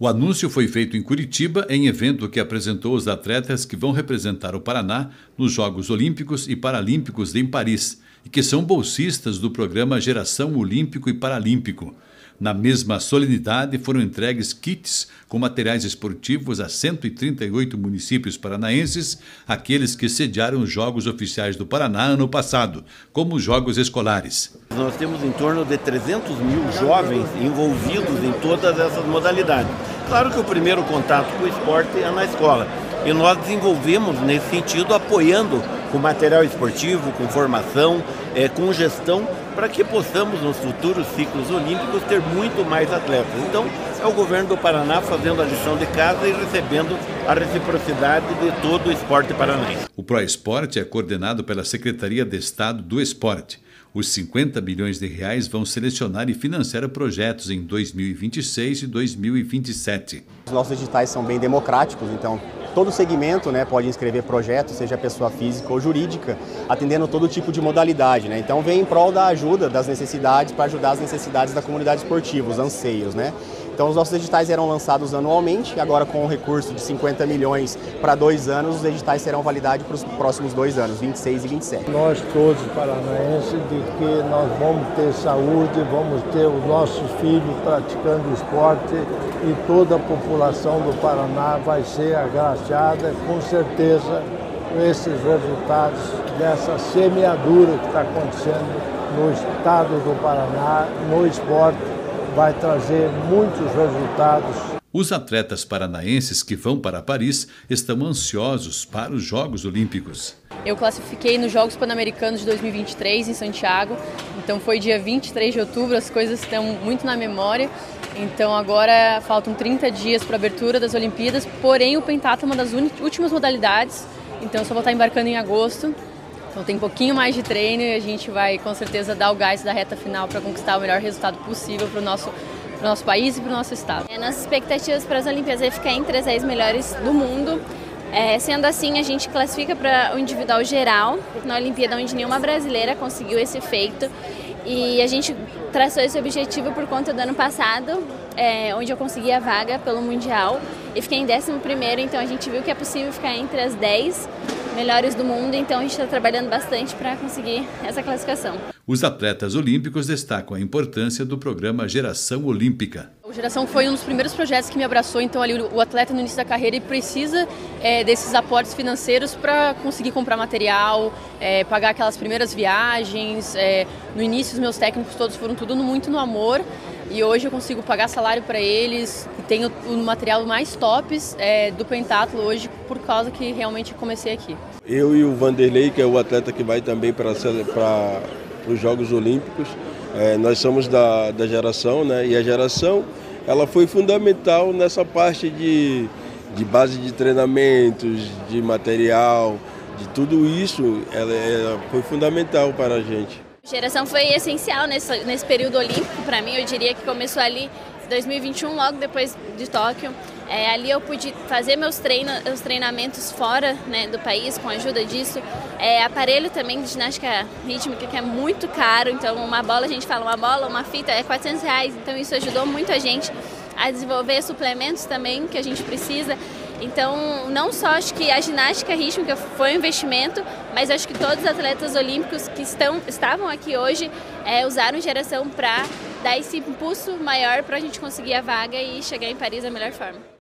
O anúncio foi feito em Curitiba em evento que apresentou os atletas que vão representar o Paraná nos Jogos Olímpicos e Paralímpicos em Paris e que são bolsistas do programa Geração Olímpico e Paralímpico. Na mesma solenidade, foram entregues kits com materiais esportivos a 138 municípios paranaenses, aqueles que sediaram os Jogos Oficiais do Paraná ano passado, como os Jogos Escolares. Nós temos em torno de 300 mil jovens envolvidos em todas essas modalidades. Claro que o primeiro contato com o esporte é na escola. E nós desenvolvemos nesse sentido, apoiando com material esportivo, com formação, é, com gestão, para que possamos nos futuros ciclos olímpicos ter muito mais atletas. Então, é o governo do Paraná fazendo a lição de casa e recebendo a reciprocidade de todo o esporte paranaense. O ProEsporte é coordenado pela Secretaria de Estado do Esporte. Os 50 bilhões de reais vão selecionar e financiar projetos em 2026 e 2027. Os nossos editais são bem democráticos, então todo segmento né, pode inscrever projetos, seja pessoa física ou jurídica, atendendo todo tipo de modalidade. Né? Então vem em prol da ajuda das necessidades, para ajudar as necessidades da comunidade esportiva, os anseios. Né? Então os nossos editais eram lançados anualmente, agora com o um recurso de 50 milhões para dois anos, os editais serão validados para os próximos dois anos, 26 e 27. Nós todos paranaenses de que nós vamos ter saúde, vamos ter os nossos filhos praticando esporte e toda a população do Paraná vai ser com certeza, esses resultados dessa semeadura que está acontecendo no estado do Paraná, no esporte vai trazer muitos resultados. Os atletas paranaenses que vão para Paris estão ansiosos para os Jogos Olímpicos. Eu classifiquei nos Jogos Pan-Americanos de 2023 em Santiago, então foi dia 23 de outubro, as coisas estão muito na memória. Então agora faltam 30 dias para a abertura das Olimpíadas, porém o pentatlo é uma das últimas modalidades, então só vou estar embarcando em agosto. Então tem um pouquinho mais de treino e a gente vai com certeza dar o gás da reta final para conquistar o melhor resultado possível para o nosso para o nosso país e para o nosso estado. É, nossas expectativas para as Olimpíadas é ficar entre as 10 melhores do mundo. É, sendo assim, a gente classifica para o individual geral, na Olimpíada onde nenhuma brasileira conseguiu esse feito. E a gente traçou esse objetivo por conta do ano passado, é, onde eu consegui a vaga pelo Mundial e fiquei em 11 primeiro, então a gente viu que é possível ficar entre as 10 melhores do mundo, então a gente está trabalhando bastante para conseguir essa classificação. Os atletas olímpicos destacam a importância do programa Geração Olímpica. O Geração foi um dos primeiros projetos que me abraçou, então ali o atleta no início da carreira ele precisa é, desses aportes financeiros para conseguir comprar material, é, pagar aquelas primeiras viagens. É, no início os meus técnicos todos foram tudo muito no amor e hoje eu consigo pagar salário para eles e tenho o material mais tops é, do pentatlo hoje por causa que realmente comecei aqui. Eu e o Vanderlei, que é o atleta que vai também para os Jogos Olímpicos, é, nós somos da, da geração, né? E a geração ela foi fundamental nessa parte de, de base de treinamentos, de material, de tudo isso, ela, ela foi fundamental para a gente. Geração foi essencial nesse, nesse período olímpico para mim, eu diria que começou ali 2021, logo depois de Tóquio. É, ali eu pude fazer meus treino, os treinamentos fora né, do país com a ajuda disso. É, aparelho também de ginástica rítmica que é muito caro, então uma bola, a gente fala uma bola, uma fita é 400 reais, então isso ajudou muito a gente a desenvolver suplementos também que a gente precisa. Então, não só acho que a ginástica rítmica foi um investimento, mas acho que todos os atletas olímpicos que estão, estavam aqui hoje é, usaram geração para dar esse impulso maior para a gente conseguir a vaga e chegar em Paris da melhor forma.